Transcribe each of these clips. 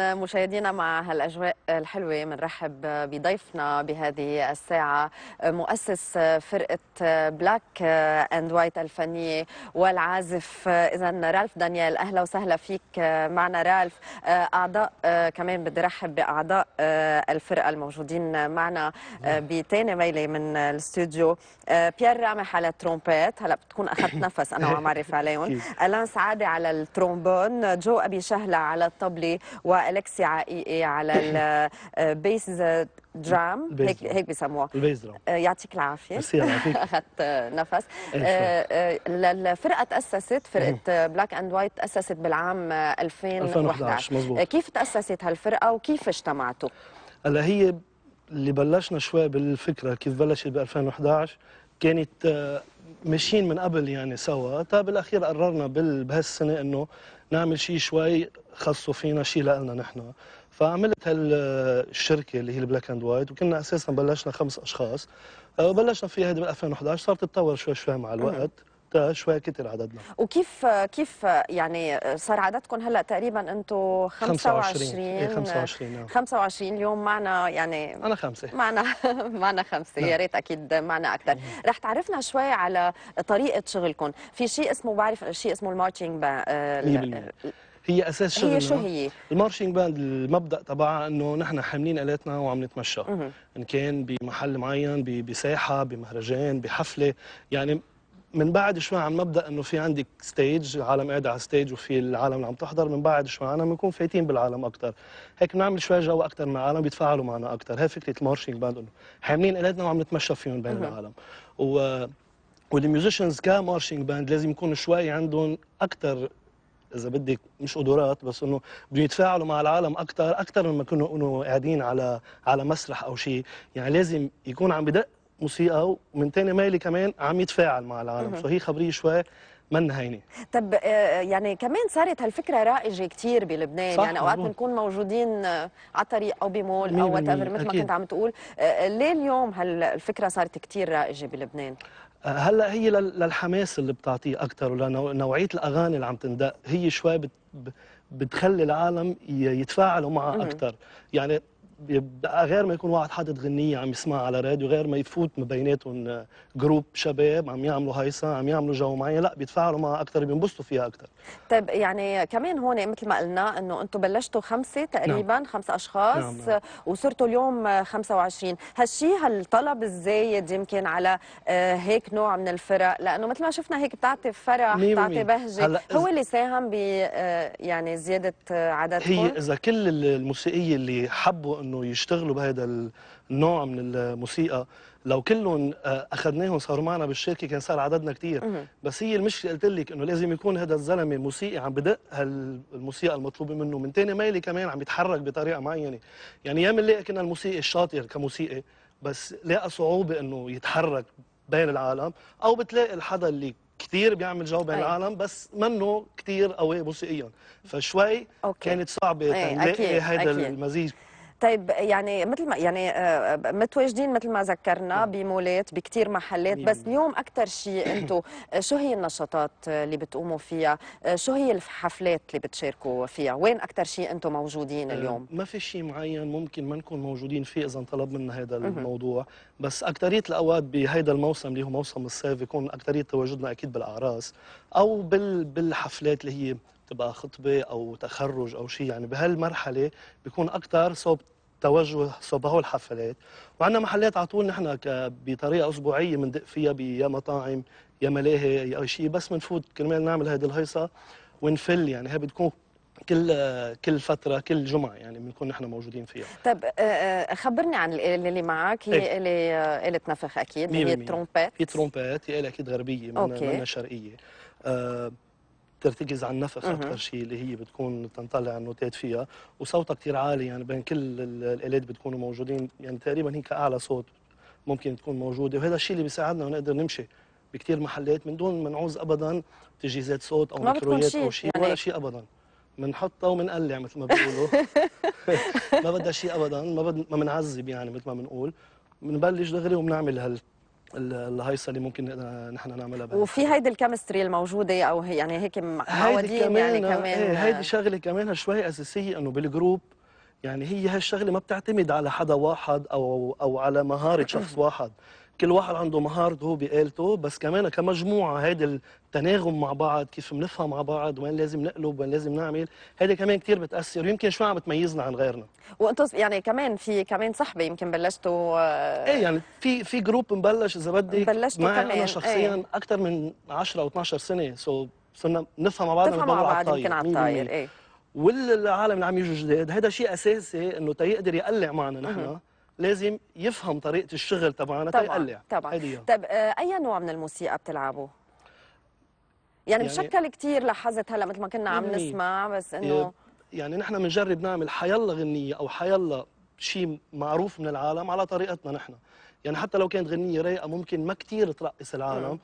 مشاهدينا مع هالأجواء. الحلوة بنرحب بضيفنا بهذه الساعة مؤسس فرقة بلاك أند وايت الفنية والعازف. إذا رالف دانيال أهلا وسهلا فيك معنا رالف. أعضاء كمان بدي رحب بأعضاء الفرقة الموجودين معنا بتاني ميلة من الاستوديو. بيير رامح على الترومبيت هلا بتكون أخذت نفس أنا وعم أعرف عليهم. ألان سعادة على الترومبون. جو أبي شهلة على الطبلة والكسي عقيقي على ال bass drum bass هيك. هيك بيسموها ال bass drum يعطيك العافية ميرسي الله يعافيك. أخذت نفس رالف الفرقة تأسست فرقة بلاك أند وايت تأسست بالعام آه، 2011 2011 مظبوط. آه، كيف تأسست هالفرقة وكيف اجتمعتوا؟ هلا هي اللي بلشنا شوي بالفكرة كيف بلشت ب 2011 كانت ماشيين من قبل يعني سوا تا بالاخير قررنا بهالسنه انه نعمل شيء شوي خصوا فينا شيء لنا نحن فعملت هالشركة اللي هي البلاك اند وايت وكنا أساسا بلشنا خمس أشخاص. آه، وبلشنا فيها هيدي بال 2011 صارت تتطور شوي شوي مع الوقت تا شوي كتر عددنا. وكيف كيف يعني صار عددكم هلأ تقريبا أنتم 25 إيه، 25 نعم 25 اليوم معنا يعني أنا خمسة. معنا معنا خمسة نعم. يا ريت أكيد معنا أكثر رح تعرفنا شوي على طريقة شغلكم. في شيء اسمه بعرف شيء اسمه ال marching با... هي أساس شغلنا هي شو هي؟ ال marching band المبدأ تبعها إنه نحن حاملين آلاتنا وعم نتمشى. إن كان بمحل معين بساحة بمهرجان بحفلة يعني من بعد شوي عن مبدأ إنه في عندك stage العالم قاعدة على stage وفي العالم اللي عم تحضر من بعد شوي عنا بنكون فايتين بالعالم أكثر هيك بنعمل شوي جو أكثر من العالم بيتفاعلوا معنا أكثر هي فكرة ال marching band إنه حاملين آلاتنا وعم نتمشى فيهم بين. العالم و وال musicians ك marching band لازم يكونوا شوي عندهم أكثر إذا بدك مش قدرات بس إنه بدهم يتفاعلوا مع العالم أكثر أكثر مما كانوا إنه قاعدين على على مسرح أو شيء يعني لازم يكون عم بدق موسيقى ومن تاني ميلي كمان عم يتفاعل مع العالم مهم. so هي خبرية شوي من هينة طب آه، يعني كمان صارت هالفكرة رائجة كتير بلبنان صح، يعني مظبوط. بنكون موجودين آه، على الطريق أو بمول أو what مثل ما. كنت عم تقول آه، ليه اليوم هالفكرة صارت كتير رائجة بلبنان؟ هلا هي لل- للحماس اللي بتعطيه أكثر ولنوعيه الأغاني اللي عم تندق هي شوي بت بتخلي العالم يتفاعلوا معها. أكثر يعني بيبقى غير ما يكون واحد حاطط غنية عم يسمعها على راديو غير ما يفوت بيناتهم آه، group شباب عم يعملوا هيصة عم يعملوا جو معين لا بيتفاعلوا معها أكثر بينبسطوا فيها أكثر طيب يعني كمان هون مثل ما قلنا إنه أنتم بلشتوا خمسة تقريبا خمسة أشخاص نعم، نعم. وصرتوا اليوم آه، 25 هالشيء هالطلب الزايد يمكن على آه، هيك نوع من الفرق؟ لأنه مثل ما شفنا هيك بتعطي فرح بتعطي. بهجة. هو اللي ساهم ب آه، يعني زيادة عددكم؟ هي إذا كل الموسيقية اللي حبوا إنه يشتغلوا بهذا النوع من الموسيقى لو كلهم آه، أخذناهم صاروا معنا بالشركة كان صار عددنا كثير. بس هي المشكلة قلت لك إنه لازم يكون هذا الزلمة موسيقي عم بدق هالموسيقى المطلوبة منه من تاني ميلي كمان عم يتحرك بطريقة معينة يعني ياما نلاقي كنا الموسيقي الشاطر كموسيقي بس لاقى صعوبة إنه يتحرك بين العالم أو بتلاقي الحدا اللي كثير بيعمل جو بين. العالم بس منه كثير قوي موسيقيا فشوي okay. كانت صعبة أكيد، هذا. المزيج طيب يعني مثل ما يعني آه، متواجدين مثل ما ذكرنا نعم. بمولات بكتير محلات بس. اليوم أكثر شيء أنتم شو هي النشاطات اللي بتقوموا فيها آه، شو هي الحفلات اللي بتشاركوا فيها وين أكثر شيء أنتم موجودين اليوم ما في شيء معين ممكن ما نكون موجودين فيه إذا انطلب منا هذا الموضوع بس اكثريه الأوقات بهيدا الموسم اللي هو موسم الصيف يكون اكثريه تواجدنا أكيد بالأعراس أو بال بالحفلات اللي هي بتبقى خطبة أو تخرج أو شيء يعني بهالمرحلة بيكون أكثر صوب توجه صوب هول الحفلات وعندنا محلات على طول نحن بطريقة أسبوعية بندق فيها بيا مطاعم يا ملاهي يا أي شيء بس بنفوت كرمال نعمل هذه الهيصة ونفل يعني هي بتكون كل كل فترة كل جمعة يعني بنكون نحن موجودين فيها طيب آه، آه، خبرني عن الآلة اللي معك هي. آلة آلة نفخ أكيد مية هي بالمية. الترومبيت في ترومبات هي آلة أكيد غربية من okay. منا شرقية آه ترتكز على النفخ. أكثر شيء اللي هي بتكون تنطلع النوتات فيها. وصوتها كثير عالي يعني بين كل ال- الالات بتكونوا موجودين. يعني تقريبا هي كاعلى صوت ممكن تكون موجودة. وهذا الشيء اللي بيساعدنا نقدر نمشي بكثير محلات من دون ما نعوز ابدا تجهيزات صوت أو ميكرويات أو شيء يعني- ولا شيء ابدا. بنحطها وبنقلع مثل ما بيقولوا. ما بدها شيء ابدا ما بد... ما بنعذب يعني مثل ما بنقول. بنبلش دغري وبنعمل هال ال- الهيصة اللي ممكن نحن نعملها بهال- وفي هيدي ال chemistry الموجودة أو هي يعني هيك معودين يعني كمان إيه هيدي شغلة كمان شوي أساسية إنه بال group يعني هي هالشغلة ما بتعتمد على حدا واحد أو أو على مهارة شخص واحد. كل واحد عنده مهارته هو بآلته بس كمان كمجموعة هيدي التناغم مع بعض كيف بنفهم مع بعض وين لازم نقلب وين لازم نعمل هيدي كمان كثير بتأثر ويمكن شوي عم بتميزنا عن غيرنا. وأنتم يعني كمان في كمان صحبه يمكن بلشتوا آه، إيه يعني في في group مبلش إذا بدك. بلشتوا كمان، أنا شخصيا إيه. أكثر من 10 أو 12 سنة so صرنا نفهم مع بعض تفهموا مع بعض يمكن على الطاير إيه. والعالم اللي عم يجوا جداد هذا شيء أساسي إنه تيقدر يقلع معنا نحن. لازم يفهم طريقة الشغل تبعنا طبعا تيقلع طبعا هيدي هي. طيب آه، أي نوع من الموسيقى بتلعبوا؟ يعني, يعني- بشكل كتير لاحظت هلا مثل ما كنا عم. نسمع بس إنه يعني نحن بنجرب نعمل حيلا غنية أو حيلا شيء معروف من العالم على طريقتنا نحن يعني حتى لو كانت غنية رايقة ممكن ما كتير ترقص العالم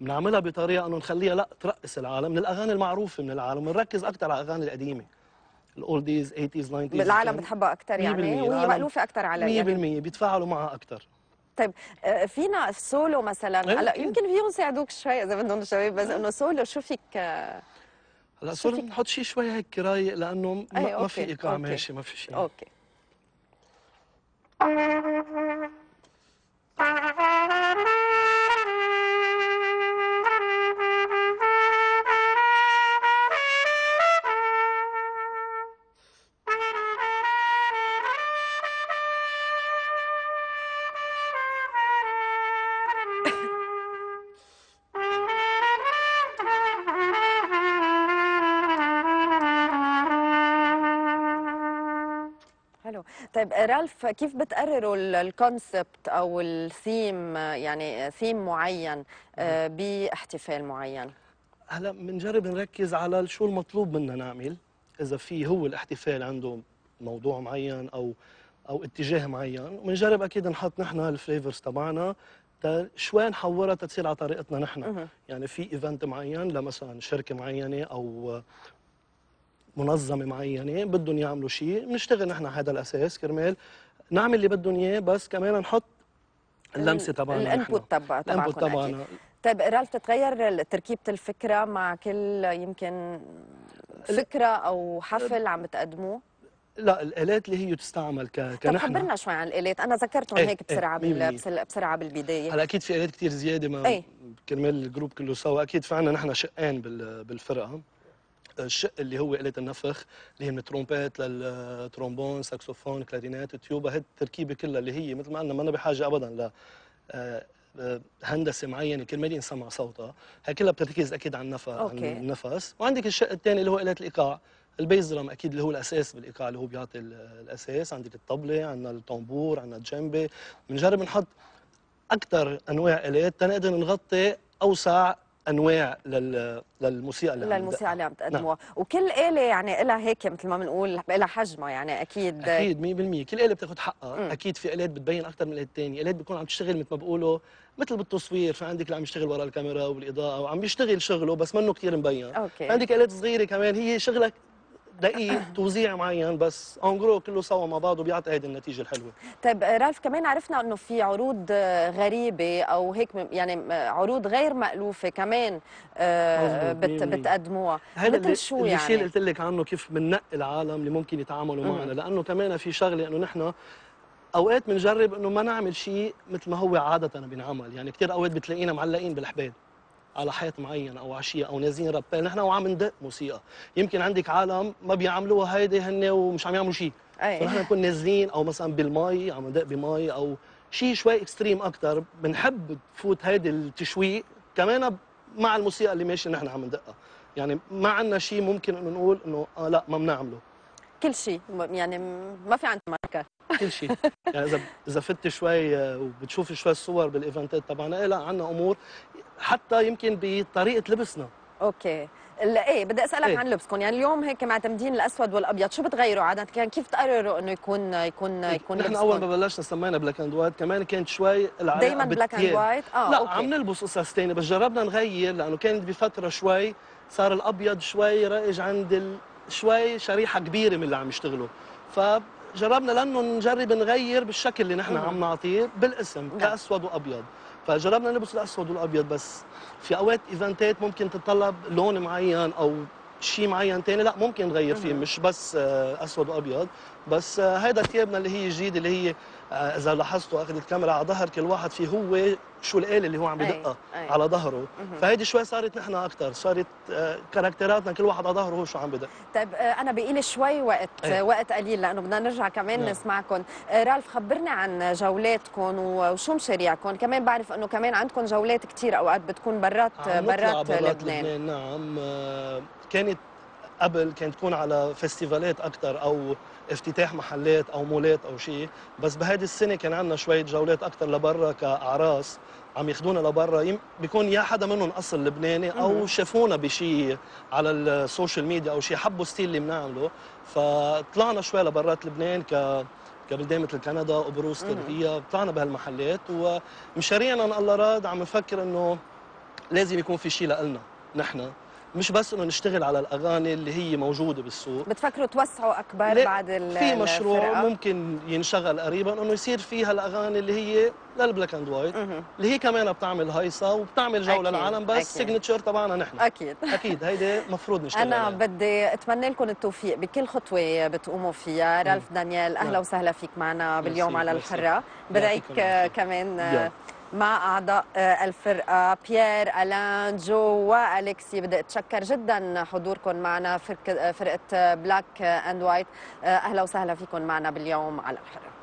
بنعملها بطريقة أنه نخليها لا ترقص العالم من الأغاني المعروفة من العالم بنركز أكثر على الأغاني القديمة ال oldies 80s 90s العالم بتحبها أكثر يعني 100% وهي مألوفة أكثر على يعني 100% بيتفاعلوا معها أكثر طيب آه، فينا سولو مثلا إيه، هلا. يمكن فيهم يساعدوك شوي إذا بدهم الشباب بس إنه سولو شو فيك آه، هلا فيك؟ نحط شيء شوي هيك رايق لأنه ما, أي، ما في إيقاع okay. ماشي ما في شيء okay حلو طيب رالف كيف بتقرروا ال- ال concept أو الثيم يعني ثيم معين آه، باحتفال معين؟ هلا بنجرب نركز على شو المطلوب منا نعمل. إذا في هو الاحتفال عنده موضوع معين أو أو اتجاه معين وبنجرب أكيد نحط نحن ال flavors تبعنا شوي نحورها تصير على طريقتنا نحن. يعني في event معين لمثلا شركة معينة أو منظمة معينة بدهم يعملوا شيء بنشتغل نحن على هذا الأساس كرمال نعمل اللي بدهم إياه بس كمان نحط اللمسة تبعنا. ال input تبع تبعكم. تبعنا طيب رالف تتغير تركيبة الفكرة مع كل يمكن فكرة أو حفل عم بتقدموه؟ لا الآلات اللي هي تستعمل ك... طب خبرنا شوي عن الآلات، أنا ذكرتهم إيه، هيك بسرعة مية بال... بالمية. بسل- بسرعة بالبداية هلا أكيد في آلات كثير زيادة ما إيه. كرمال الجروب كله سوا أكيد في عنا نحن شقين بال... بالفرقة الشق اللي هو آلة النفخ اللي هي من ال trumpet لل trombone saxophone clarinet tuba هي التركيبه كلها اللي هي مثل ما قلنا ما بحاجة ابدا ل آه، آه، هندسة معينة كرمال ينسمع صوتها. هي كلها بتركز أكيد على النفس عن. النفس. وعندك الشق الثاني اللي هو آلة الإيقاع. ال bass drum أكيد اللي هو الأساس بالإيقاع اللي هو بيعطي ال- الأساس. عندك الطبلة عندنا الطنبور عندنا الجمبة. بنجرب نحط أكثر أنواع آلات تنقدر نغطي أوسع أنواع لل... للموسيقى اللي عم للموسيقى اللي عم ندقها. تقدموها، وكل آلة يعني لها هيك مثل ما بنقول لها حجمها يعني أكيد. أكيد 100% كل آلة بتاخذ حقها. مم. أكيد في آلات بتبين أكثر من الآلات الثانية آلات بتكون عم تشتغل مثل ما بقولوا مثل بالتصوير. في عندك اللي عم يشتغل ورا الكاميرا والإضاءة وعم بيشتغل شغله بس منه كثير مبين. okay. عندك آلات صغيرة كمان. هي شغلك دقيق توزيع معين بس en gros كله سوا مع بعضه بيعطي هيدي النتيجة الحلوة. طيب رالف كمان عرفنا إنه في عروض آه، غريبة أو هيك يعني عروض غير مألوفة كمان آه، بت. بتقدموها. مثل شو اللي الشيء اللي يعني قلت لك عنه كيف بننقي العالم اللي ممكن يتعاملوا. معنا. لأنه كمان في شغلة إنه نحن أوقات بنجرب إنه ما نعمل شيء مثل ما هو عادة بينعمل يعني كثير أوقات بتلاقينا معلقين بالحبال. على حيط معين أو عشية أو نازلين رابال نحن وعم ندق موسيقى. يمكن عندك عالم ما بيعملوها هيدي هن ومش عم يعملوا شيء فنحن نكون نازلين أو مثلا بالمي عم ندق بمي أو شيء شوي اكستريم أكثر بنحب تفوت هيدي التشويق كمان مع الموسيقى اللي ماشي نحن عم ندقها. يعني ما عندنا شيء ممكن إنه نقول إنه آه لا ما بنعمله. كل شيء يعني ما في عندنا ماركة. كل شيء. يعني إذا إذا فت شوي آه، وبتشوف شوي الصور بالإيفنتات تبعنا إيه لا عندنا أمور. حتى يمكن بطريقة لبسنا. okay. إيه بدي أسألك إيه. عن لبسكم يعني اليوم هيك معتمدين الأسود والأبيض شو بتغيروا عادة؟ كان كيف تقرروا إنه يكون يكون يكون نحن أول ما بلشنا سمينا Black and White كمان كانت شوي العلاقه دائما black and. white آه لا okay. عم نلبس قصص ثانية بس جربنا نغير لأنه كانت بفترة شوي صار الأبيض شوي رائج عند ال... شوي شريحة كبيرة من اللي عم يشتغلوا. فجربنا لأنه نجرب نغير بالشكل اللي نحن. عم نعطيه بالاسم نعم. كأسود وأبيض فجربنا نلبس الأسود والأبيض بس في أوقات إيفنتات ممكن تتطلب لون معين أو شيء معين تاني لا ممكن نغير فيه مش بس آه، أسود وأبيض بس آه، هيدا ثيابنا اللي هي جديدة اللي هي آه، إذا لاحظتوا اخذ الكاميرا على ظهر كل واحد فيه هو شو الآلة اللي هو عم أي، بدقها أي. على ظهره. فهيدي شوي صارت نحن أكثر صارت آه، كاركتراتنا كل واحد على ظهره هو شو عم بدق. طيب آه، أنا بقي لي شوي وقت إيه. وقت قليل لأنه بدنا نرجع كمان نعم. نسمعكم آه، رالف خبرنا عن جولاتكم وشو مشاريعكم كمان بعرف إنه كمان عندكم جولات كثير أوقات بتكون برات برات لبنان. لبنان نعم. كانت قبل كانت تكون على فيستيفالات أكثر أو افتتاح محلات أو مولات أو شيء بس بهيدي السنة كان عندنا شوية جولات أكثر لبرا كأعراس عم ياخذونا لبرا. بيكون يا حدا منهم أصل لبناني أو شافونا بشيء على السوشيال ميديا أو شيء حبوا style اللي بنعمله. فطلعنا شوي لبرات لبنان ك كبلدان مثل كندا وقبرص تركيا طلعنا بهالمحلات ومشاريعنا ان الله راد عم نفكر إنه لازم يكون في شيء لنا نحن. مش بس إنه نشتغل على الأغاني اللي هي موجودة بالسوق بتفكروا توسعوا أكبر بعد ال- في مشروع الفرقة؟ ممكن ينشغل قريبا إنه يصير فيها الأغاني اللي هي لل Black and White اللي هي كمان بتعمل هيصه وبتعمل جو للعالم بس. signature تبعنا نحن أكيد أكيد هيدي مفروض نشتغل أنا عليها. بدي أتمنى لكم التوفيق بكل خطوة بتقوموا فيها رالف دانيال أهلا. وسهلا فيك معنا باليوم على. الحرة العافية. كمان يلا. مع أعضاء آه، الفرقة. بيير ألان جو والكسي بدي اتشكر جدا حضوركم معنا فرقة Black and White أهلا وسهلا فيكم معنا باليوم على الحره